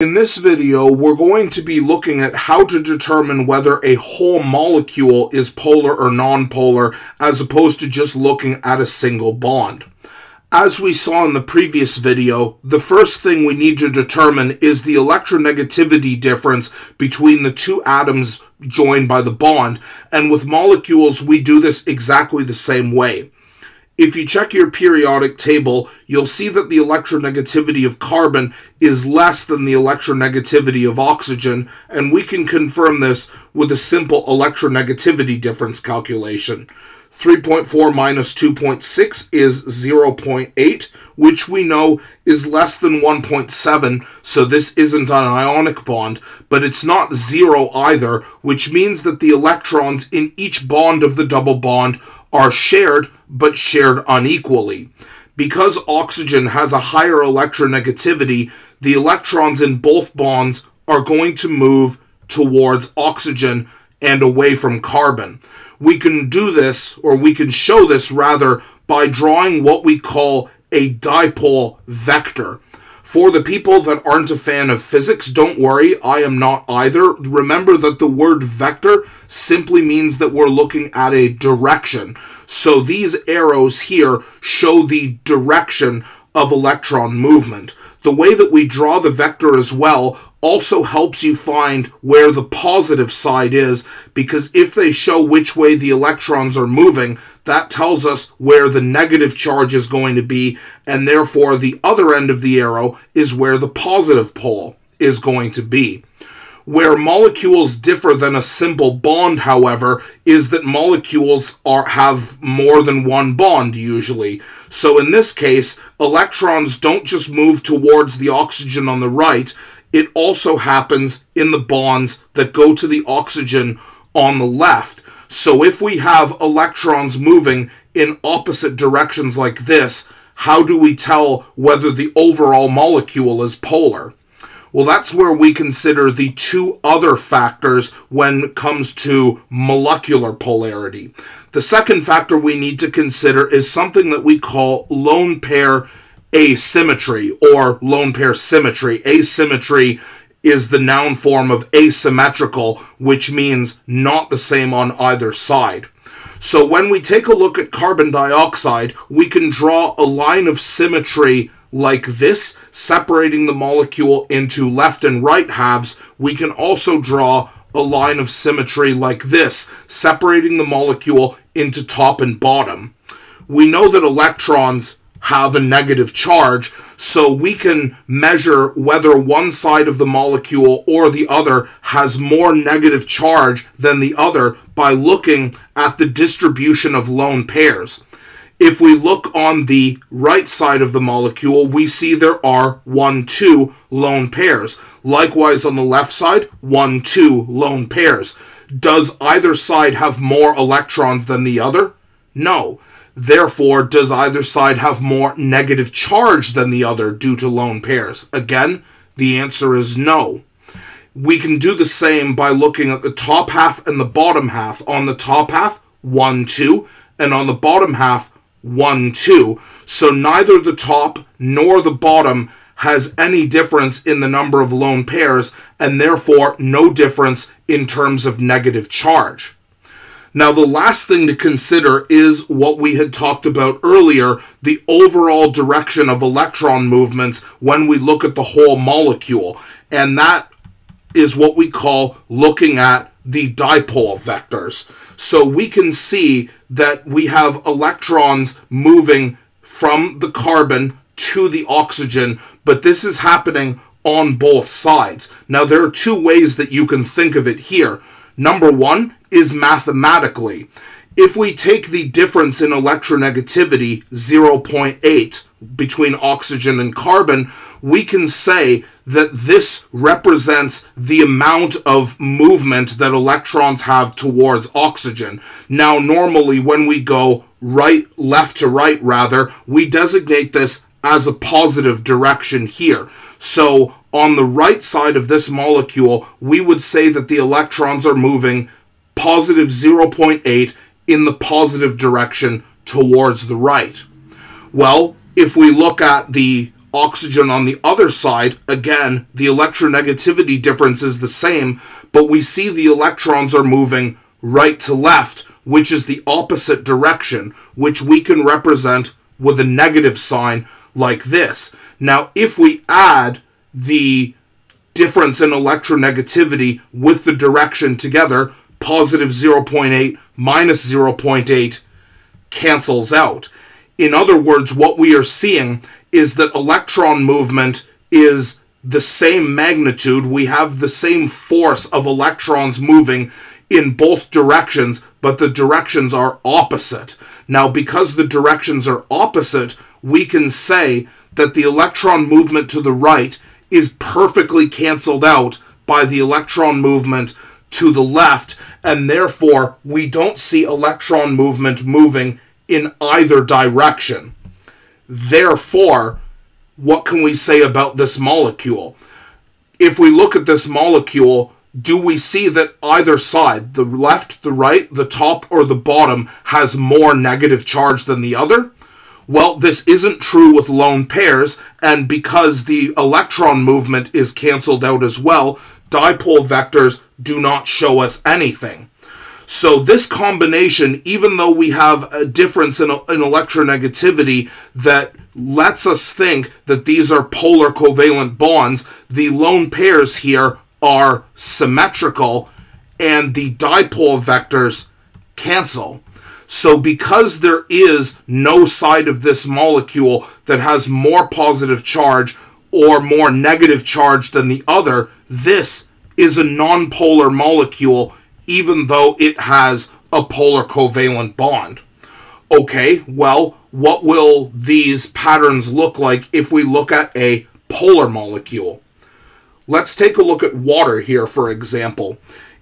In this video, we're going to be looking at how to determine whether a whole molecule is polar or nonpolar, as opposed to just looking at a single bond. As we saw in the previous video, the first thing we need to determine is the electronegativity difference between the two atoms joined by the bond, and with molecules we do this exactly the same way. If you check your periodic table, you'll see that the electronegativity of carbon is less than the electronegativity of oxygen, and we can confirm this with a simple electronegativity difference calculation. 3.4 minus 2.6 is 0.8, which we know is less than 1.7, so this isn't an ionic bond, but it's not zero either, which means that the electrons in each bond of the double bond are shared, but shared unequally. Because oxygen has a higher electronegativity, the electrons in both bonds are going to move towards oxygen and away from carbon. We can do this, or we can show this rather, by drawing what we call a dipole vector. For the people that aren't a fan of physics, don't worry, I am not either. Remember that the word vector simply means that we're looking at a direction. So these arrows here show the direction of electron movement. The way that we draw the vector as well also helps you find where the positive side is because if they show which way the electrons are moving, that tells us where the negative charge is going to be, and therefore the other end of the arrow is where the positive pole is going to be. Where molecules differ than a simple bond, however, is that molecules are have more than one bond usually. So in this case, electrons don't just move towards the oxygen on the right, it also happens in the bonds that go to the oxygen on the left. So if we have electrons moving in opposite directions like this, how do we tell whether the overall molecule is polar? Well, that's where we consider the two other factors when it comes to molecular polarity. The second factor we need to consider is something that we call lone pair asymmetry or lone pair symmetry. Asymmetry is the noun form of asymmetrical, which means not the same on either side. So when we take a look at carbon dioxide, we can draw a line of symmetry like this, separating the molecule into left and right halves. We can also draw a line of symmetry like this, separating the molecule into top and bottom. We know that electrons have a negative charge, so we can measure whether one side of the molecule or the other has more negative charge than the other by looking at the distribution of lone pairs. If we look on the right side of the molecule, we see there are 1, 2 lone pairs. Likewise, on the left side, 1, 2 lone pairs. Does either side have more electrons than the other? No. Therefore, does either side have more negative charge than the other due to lone pairs? Again, the answer is no. We can do the same by looking at the top half and the bottom half. On the top half, 1, 2, and on the bottom half, 1, 2. So neither the top nor the bottom has any difference in the number of lone pairs, and therefore no difference in terms of negative charge. Now, the last thing to consider is what we had talked about earlier the overall direction of electron movements when we look at the whole molecule. And that is what we call looking at the dipole vectors. So we can see that we have electrons moving from the carbon to the oxygen, but this is happening on both sides. Now, there are two ways that you can think of it here. Number one is mathematically. If we take the difference in electronegativity, 0.8, between oxygen and carbon, we can say that this represents the amount of movement that electrons have towards oxygen. Now, normally when we go right, left to right, rather, we designate this as a positive direction here. So on the right side of this molecule, we would say that the electrons are moving positive 0.8 in the positive direction towards the right. Well, if we look at the Oxygen on the other side, again, the electronegativity difference is the same, but we see the electrons are moving right to left, which is the opposite direction, which we can represent with a negative sign like this. Now, if we add the difference in electronegativity with the direction together, positive 0.8 minus 0.8 cancels out. In other words, what we are seeing is that electron movement is the same magnitude. We have the same force of electrons moving in both directions, but the directions are opposite. Now, because the directions are opposite, we can say that the electron movement to the right is perfectly canceled out by the electron movement to the left, and therefore we don't see electron movement moving in either direction. Therefore, what can we say about this molecule? If we look at this molecule, do we see that either side, the left, the right, the top, or the bottom, has more negative charge than the other? Well, this isn't true with lone pairs, and because the electron movement is canceled out as well, dipole vectors do not show us anything. So this combination, even though we have a difference in, in electronegativity that lets us think that these are polar covalent bonds, the lone pairs here are symmetrical and the dipole vectors cancel. So, because there is no side of this molecule that has more positive charge or more negative charge than the other, this is a nonpolar molecule, even though it has a polar covalent bond. Okay, well, what will these patterns look like if we look at a polar molecule? Let's take a look at water here, for example.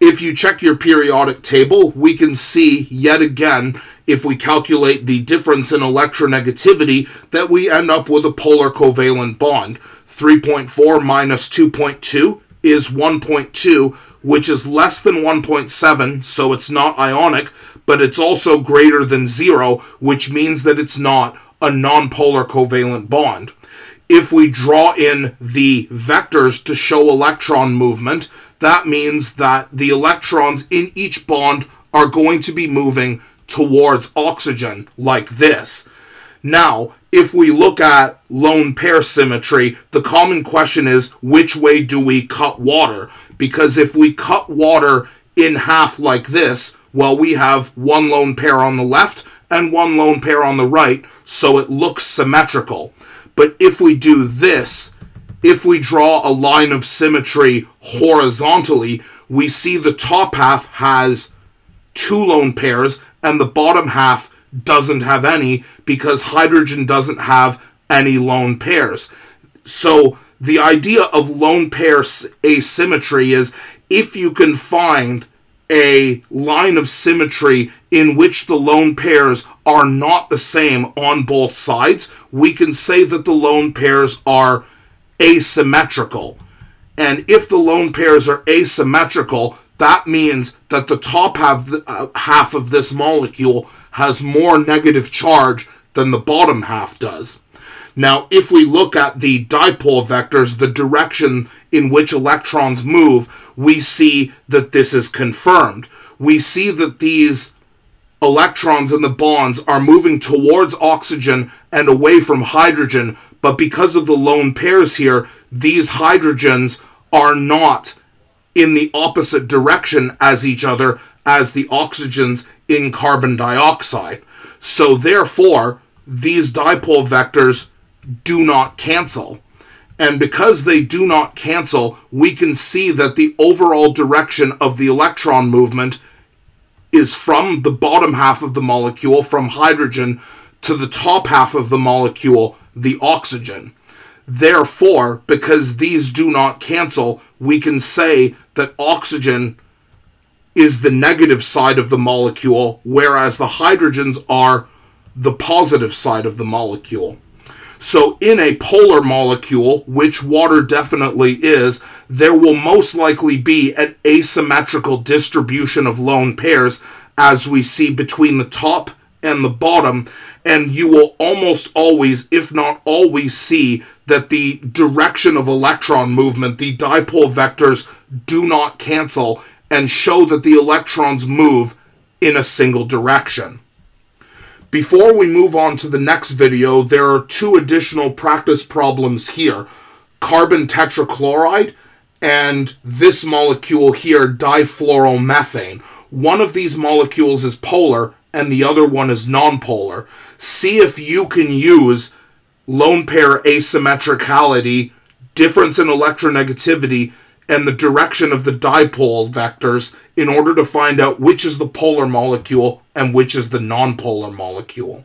If you check your periodic table, we can see yet again, if we calculate the difference in electronegativity, that we end up with a polar covalent bond. 3.4 minus 2.2 is 1.2, which is less than 1.7, so it's not ionic, but it's also greater than 0, which means that it's not a nonpolar covalent bond. If we draw in the vectors to show electron movement, that means that the electrons in each bond are going to be moving towards oxygen like this. Now, if we look at lone pair symmetry, the common question is which way do we cut water? Because if we cut water in half like this, well, we have one lone pair on the left and one lone pair on the right, so it looks symmetrical. But if we do this, if we draw a line of symmetry horizontally, we see the top half has two lone pairs and the bottom half doesn't have any because hydrogen doesn't have any lone pairs. So the idea of lone pair asymmetry is if you can find a line of symmetry in which the lone pairs are not the same on both sides, we can say that the lone pairs are asymmetrical. And if the lone pairs are asymmetrical, that means that the top half, uh, half of this molecule has more negative charge than the bottom half does. Now, if we look at the dipole vectors, the direction in which electrons move, we see that this is confirmed. We see that these electrons in the bonds are moving towards oxygen and away from hydrogen, but because of the lone pairs here, these hydrogens are not in the opposite direction as each other as the oxygens in carbon dioxide. So therefore, these dipole vectors do not cancel. And because they do not cancel, we can see that the overall direction of the electron movement is from the bottom half of the molecule, from hydrogen, to the top half of the molecule, the oxygen. Therefore, because these do not cancel, we can say that oxygen is the negative side of the molecule, whereas the hydrogens are the positive side of the molecule. So, in a polar molecule, which water definitely is, there will most likely be an asymmetrical distribution of lone pairs as we see between the top and the bottom, and you will almost always, if not always, see that the direction of electron movement, the dipole vectors, do not cancel and show that the electrons move in a single direction. Before we move on to the next video, there are two additional practice problems here. Carbon tetrachloride and this molecule here, difluoromethane. One of these molecules is polar and the other one is nonpolar. See if you can use lone pair asymmetricality, difference in electronegativity, and the direction of the dipole vectors in order to find out which is the polar molecule and which is the nonpolar molecule.